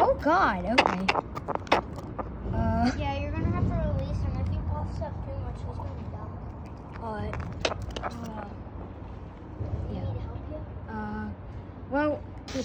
Oh God. Okay. Uh. Yeah, you're gonna have to release him. If you puffs up too much, he's gonna die. Uh. uh You yeah. need help? Uh. Well, the